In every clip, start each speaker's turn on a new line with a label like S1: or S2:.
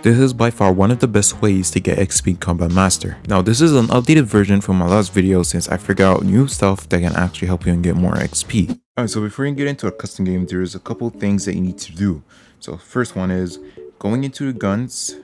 S1: This is by far one of the best ways to get XP Combat Master. Now this is an updated version from my last video since I figured out new stuff that can actually help you and get more XP. Alright, so before you get into a custom game, there's a couple things that you need to do. So first one is going into the guns,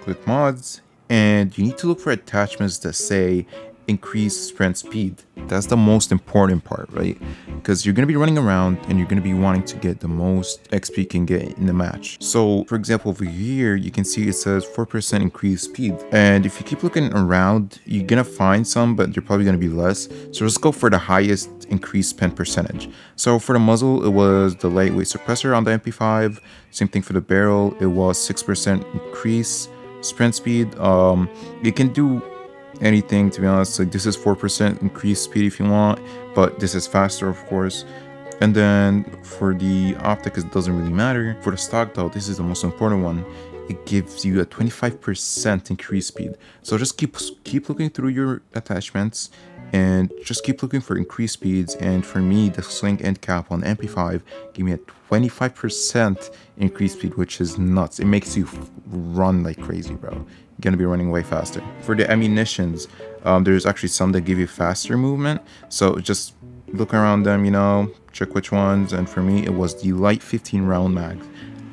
S1: click mods, and you need to look for attachments that say increase sprint speed. That's the most important part, right? Because you're going to be running around and you're going to be wanting to get the most XP you can get in the match. So for example, over here, you can see it says 4% increased speed. And if you keep looking around, you're going to find some, but they're probably going to be less. So let's go for the highest increased spin percentage. So for the muzzle, it was the lightweight suppressor on the MP5. Same thing for the barrel, it was 6% increase sprint speed. Um, it can do anything to be honest. Like this is 4% increased speed if you want but this is faster of course. And then for the optic it doesn't really matter. For the stock though this is the most important one. It gives you a 25% increased speed. So just keep keep looking through your attachments and just keep looking for increased speeds and for me the sling end cap on mp5 gave me a 25% increased speed which is nuts it makes you run like crazy bro going to be running way faster. For the ammunitions, um, there's actually some that give you faster movement. So just look around them, you know, check which ones. And for me, it was the light 15 round mag.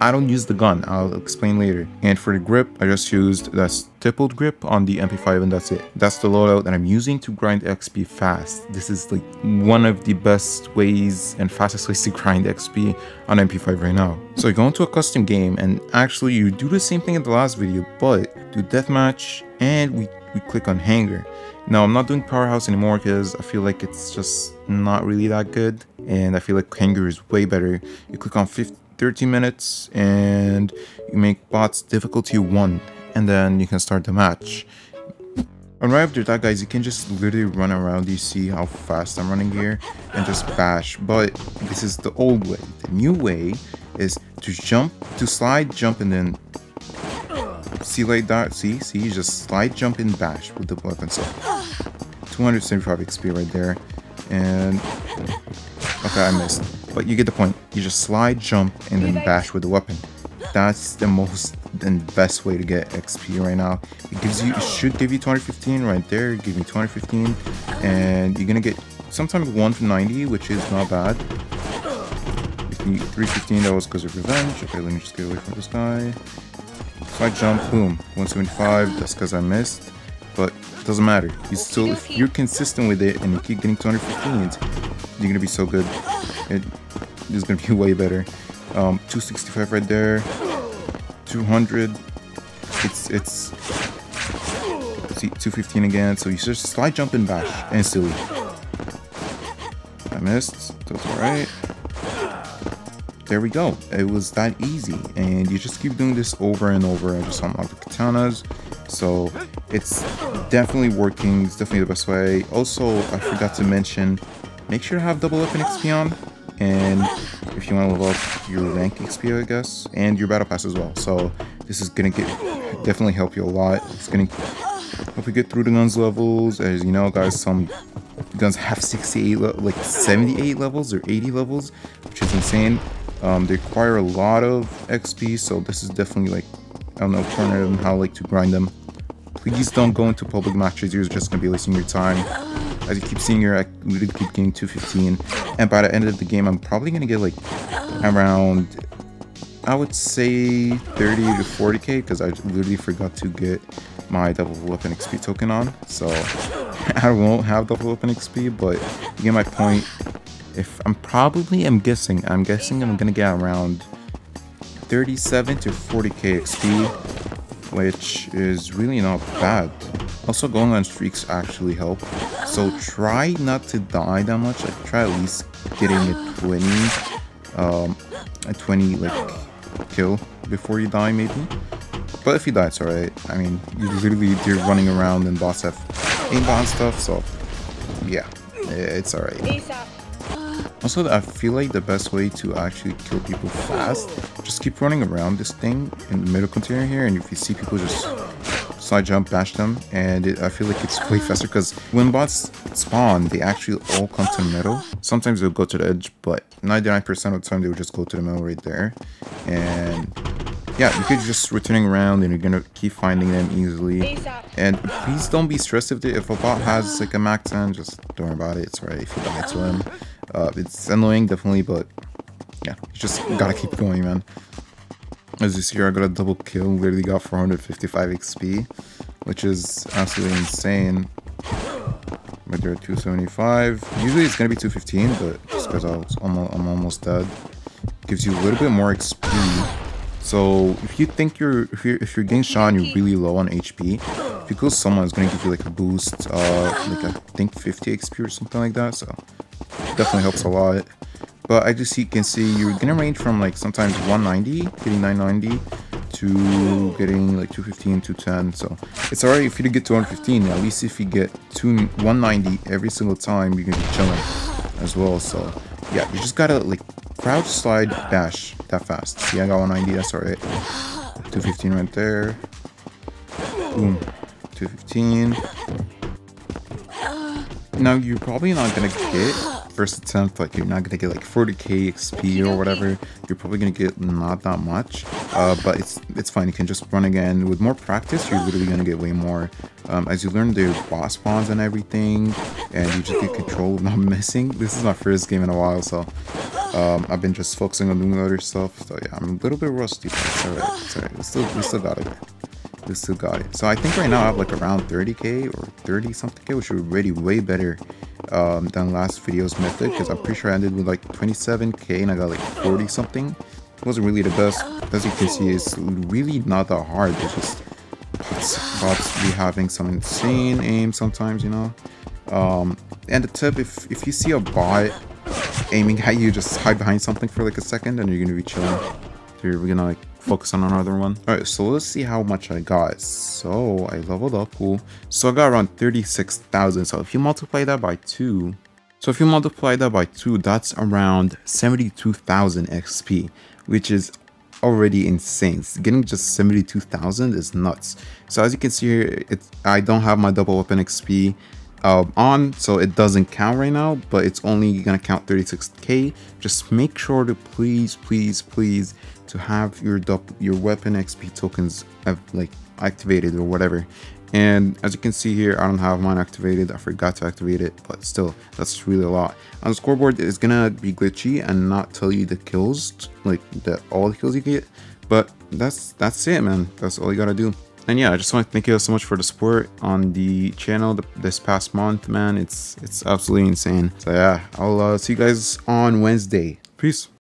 S1: I don't use the gun, I'll explain later. And for the grip, I just used the stippled grip on the MP5 and that's it. That's the loadout that I'm using to grind XP fast. This is like one of the best ways and fastest ways to grind XP on MP5 right now. So you go into a custom game and actually you do the same thing in the last video, but do deathmatch and we, we click on hangar. Now I'm not doing powerhouse anymore because I feel like it's just not really that good and I feel like hangar is way better. You click on 50 30 minutes and you make bots difficulty 1 and then you can start the match. And right after that guys, you can just literally run around, you see how fast I'm running here and just bash. But this is the old way. The new way is to jump, to slide, jump and then see like that, see, see, you just slide, jump and bash with the weapon. So 275 XP right there and okay, I missed. But you get the point. You just slide, jump, and then bash with the weapon. That's the most and best way to get XP right now. It gives you, it should give you 215 right there. Give me 215, and you're gonna get sometimes 1 to 90, which is not bad. 315, that was because of revenge. Okay, let me just get away from this guy. Slide jump, boom, 175. That's because I missed, but it doesn't matter. You still, if you're consistent with it and you keep getting 215, you're gonna be so good. It is going to be way better. Um, 265 right there. 200. It's it's see 215 again. So you just slide jump and bash instantly. I missed. That's alright. There we go. It was that easy, and you just keep doing this over and over. I just unlock the katanas, so it's definitely working. It's definitely the best way. Also, I forgot to mention, make sure to have double weapon XP on and if you want to level up your rank XP, I guess, and your battle pass as well. So this is gonna get definitely help you a lot. It's gonna help you get through the guns levels. As you know, guys, some guns have 68, like 78 levels or 80 levels, which is insane. Um, they require a lot of XP, so this is definitely like I don't know alternative on how like to grind them. Please don't go into public matches. You're just gonna be wasting your time. As you keep seeing here, I literally keep getting 215. And by the end of the game, I'm probably going to get like around, I would say 30 to 40k because I literally forgot to get my double weapon XP token on. So I won't have double weapon XP, but you get my point. If I'm probably, I'm guessing, I'm guessing I'm going to get around 37 to 40k XP, which is really not bad. Also, going on streaks actually help. So try not to die that much. Like try at least getting a 20, um, a 20 like kill before you die maybe. But if you die, it's alright. I mean, you literally you're running around and boss have aimbot and stuff. So yeah, it's alright. Also, I feel like the best way to actually kill people fast, just keep running around this thing in the middle container here, and if you see people just side jump, bash them, and it, I feel like it's way faster because when bots spawn, they actually all come to middle. Sometimes they'll go to the edge, but 99% of the time they will just go to the middle right there. And yeah, you could just returning around and you're gonna keep finding them easily. And please don't be stressed if, the, if a bot has like a MAC-10, just don't worry about it. It's alright if you die to him. Uh, it's annoying, definitely, but yeah, you just gotta keep going, man. As you see here, I got a double kill, literally got 455 XP, which is absolutely insane. But they're 275. Usually it's gonna be 215, but just because I was almost, I'm almost dead, gives you a little bit more XP. So if you think you're if you're, if you're getting shot and you're really low on HP, if you kill someone, it's gonna give you like a boost, uh, like I think 50 XP or something like that. So definitely helps a lot. But I just you can see you're gonna range from like sometimes 190, getting 990, to getting like 215, 210. So it's alright if you get to 115. At least if you get two 190 every single time, you can be chilling as well. So yeah, you just gotta like crouch, slide, dash that fast. See, I got 190. That's alright. 215 right there. Boom. 215. Now you're probably not gonna get first attempt, like you're not gonna get like 40k XP or whatever. You're probably gonna get not that much, uh, but it's it's fine. You can just run again. With more practice, you're literally gonna get way more. Um, as you learn the boss spawns and everything, and you just get control of not missing. This is my first game in a while, so um, I've been just focusing on doing other stuff. So yeah, I'm a little bit rusty, but it's alright. It's alright. We still we still got it. We still got it. So I think right now I have like around 30k or 30 something k, which is already way better um, than last video's method because I'm pretty sure I ended with like 27k and I got like 40 something. It wasn't really the best. As you can see, it's really not that hard. It's just bots, bots be having some insane aim sometimes, you know. Um, and the tip, if if you see a bot aiming at you, just hide behind something for like a second and you're gonna be chilling. You're gonna like focus on another one. All right, so let's see how much I got. So I leveled up, cool. So I got around 36,000. So if you multiply that by two, so if you multiply that by two, that's around 72,000 XP, which is already insane. Getting just 72,000 is nuts. So as you can see here, it, I don't have my double weapon XP uh, on, so it doesn't count right now, but it's only gonna count 36k. Just make sure to please, please, please to have your your weapon XP tokens have, like activated or whatever. And as you can see here, I don't have mine activated. I forgot to activate it, but still, that's really a lot. On the scoreboard, it's gonna be glitchy and not tell you the kills, like the all the kills you get. But that's that's it, man. That's all you gotta do. And yeah, I just want to thank you so much for the support on the channel this past month, man. It's it's absolutely insane. So yeah, I'll uh, see you guys on Wednesday. Peace.